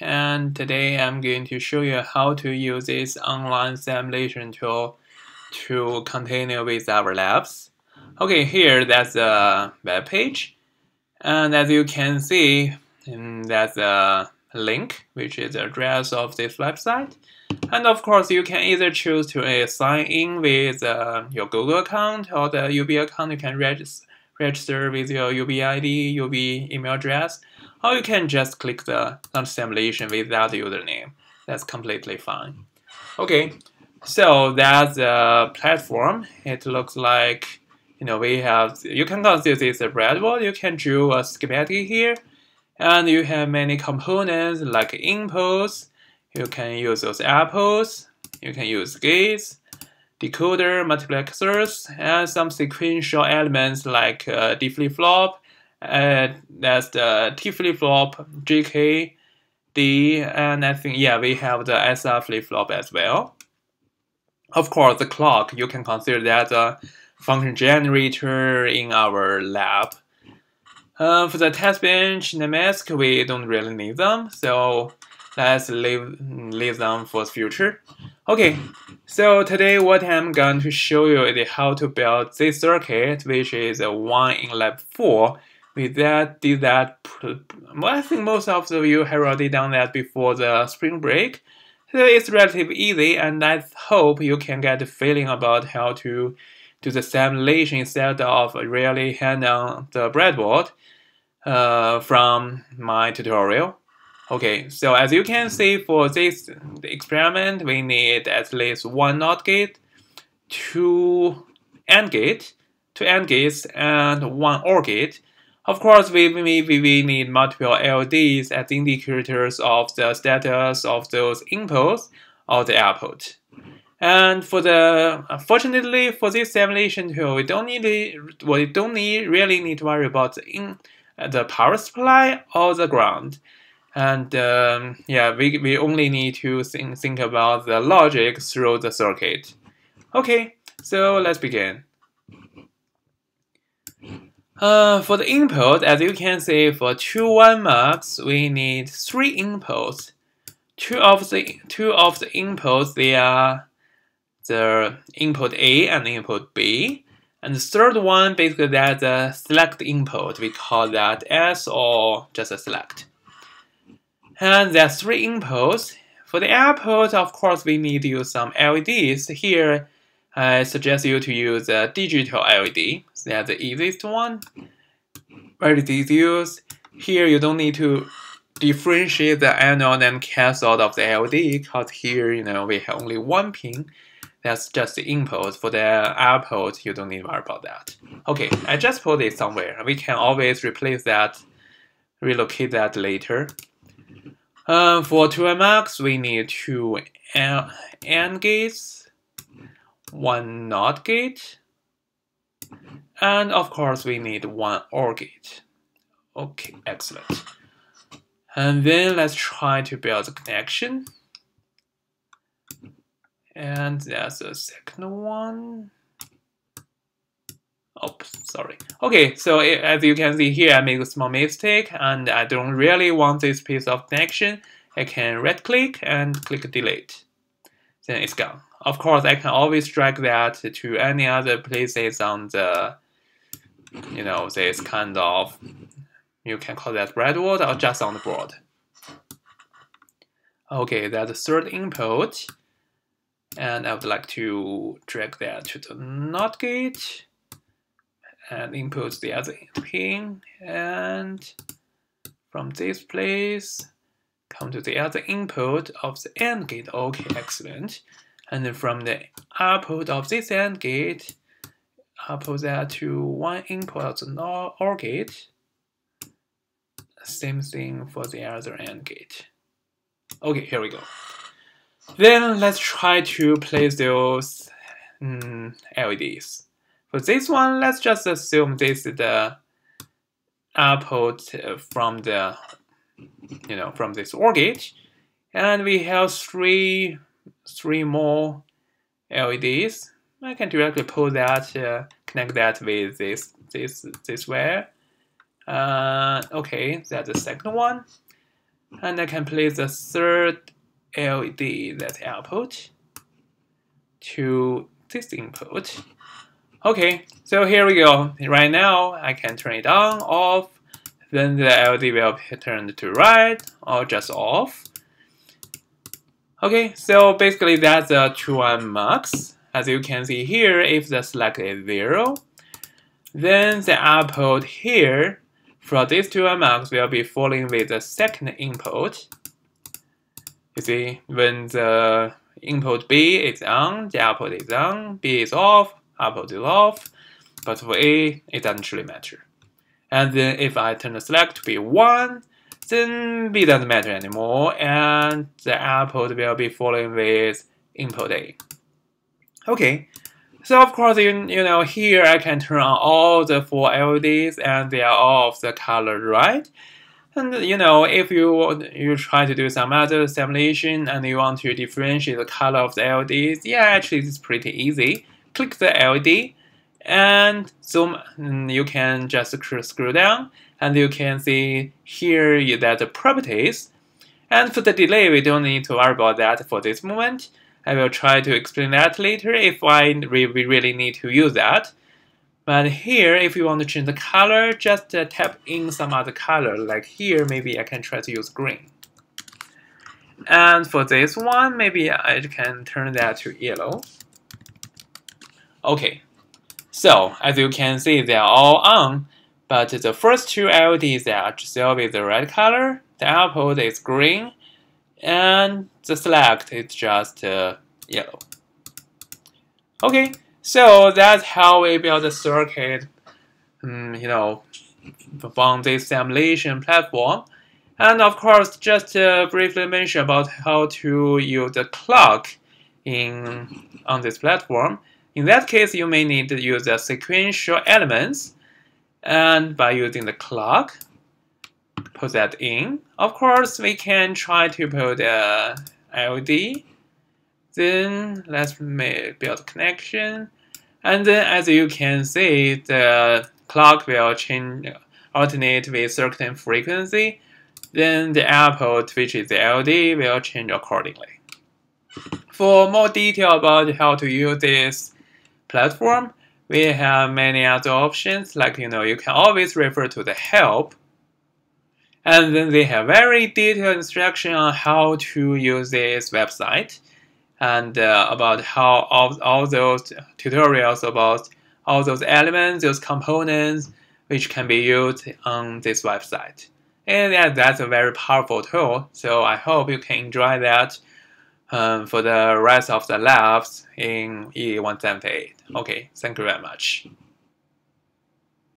and today I'm going to show you how to use this online simulation tool to continue with our labs. Okay, here that's the web page. And as you can see that's a link which is the address of this website. And of course you can either choose to uh, sign in with uh, your Google account or the UB account. You can register register with your UB ID, UB email address, or you can just click the simulation without the username. That's completely fine. Okay, so that's the platform. It looks like, you know, we have, you can consider this a breadboard. You can draw a schematic here, and you have many components like inputs. You can use those apples. You can use gates decoder, multiplexers, and some sequential elements like uh, D flip-flop, uh, that's the T flip-flop, JK, D, and I think, yeah, we have the SR flip-flop as well. Of course, the clock, you can consider that a function generator in our lab. Uh, for the test bench and the mask, we don't really need them, so let's leave, leave them for the future. Okay, so today what I'm going to show you is how to build this circuit, which is a one in lab 4. That, did that, I think most of you have already done that before the spring break. So it's relatively easy, and I hope you can get a feeling about how to do the simulation instead of really hand on the breadboard uh, from my tutorial. Okay, so as you can see for this experiment, we need at least one NOT gate, two AND gate, two AND gates, and one OR gate. Of course, we, we, we need multiple LEDs as indicators of the status of those inputs or the output. And for the, fortunately for this simulation tool, we don't need, we don't need, really need to worry about the, in, the power supply or the ground. And um, yeah, we, we only need to think, think about the logic through the circuit. Okay, so let's begin. Uh, for the input, as you can see, for two one marks, we need three inputs. Two of the two of the inputs they are the input A and input B, and the third one basically that's a select input. We call that S or just a select. And there are three inputs. For the output, of course, we need to use some LEDs. Here, I suggest you to use a digital LED. That's the easiest one. Very easy to use. Here, you don't need to differentiate the anode and cathode of the LED because here, you know, we have only one pin. That's just the input. For the output, you don't need to worry about that. Okay, I just put it somewhere. We can always replace that, relocate that later. Um, for 2MUX, we need two AND gates, one NOT gate, and of course we need one OR gate. Okay, excellent. And then let's try to build a connection. And there's a second one. Oops, sorry. Okay, so eh, as you can see here, I made a small mistake and I don't really want this piece of connection. I can right click and click delete. Then it's gone. Of course, I can always drag that to any other places on the, you know, this kind of, you can call that breadboard or just on the board. Okay, that's the third input. And I would like to drag that to the NOT gate and input the other pin and from this place come to the other input of the AND gate. Okay, excellent. And then from the output of this AND gate, output that to one input of the OR gate. Same thing for the other AND gate. Okay, here we go. Then let's try to place those mm, LEDs. For this one, let's just assume this is the output from the, you know, from this OR gate. And we have three, three more LEDs. I can directly pull that, uh, connect that with this, this, this wire. Uh, okay, that's the second one. And I can place the third LED, that's output, to this input. Okay, so here we go. Right now, I can turn it on, off, then the LED will be turned to right or just off. Okay, so basically that's the 2 mux. As you can see here, if the select is 0, then the output here for this 2 mux will be falling with the second input. You see, when the input B is on, the output is on, B is off, output is off, but for A, it doesn't really matter. And then if I turn the select to be 1, then B doesn't matter anymore, and the output will be following with input A. Okay, so of course, you, you know, here I can turn on all the four LEDs and they are all of the color right. And you know, if you you try to do some other simulation and you want to differentiate the color of the LEDs, yeah, actually it's pretty easy. Click the LED and zoom. You can just scroll down and you can see here that the properties. And for the delay, we don't need to worry about that for this moment. I will try to explain that later if I we really need to use that. But here, if you want to change the color, just uh, tap in some other color. Like here, maybe I can try to use green. And for this one, maybe I can turn that to yellow. Okay, so as you can see, they are all on, but the first two LEDs are still with the red color, the output is green, and the select is just uh, yellow. Okay, so that's how we build the circuit, um, you know, from this simulation platform. And of course, just to briefly mention about how to use the clock in on this platform. In that case, you may need to use the sequential elements. And by using the clock, put that in. Of course, we can try to put uh, a LED. Then let's build connection. And then as you can see, the clock will change, alternate with certain frequency. Then the output, which is the LED, will change accordingly. For more detail about how to use this platform, we have many other options. Like, you know, you can always refer to the help. And then they have very detailed instruction on how to use this website and uh, about how all, all those tutorials about all those elements, those components, which can be used on this website. And yeah, that's a very powerful tool, so I hope you can enjoy that um, for the rest of the labs in EE178. Okay, thank you very much.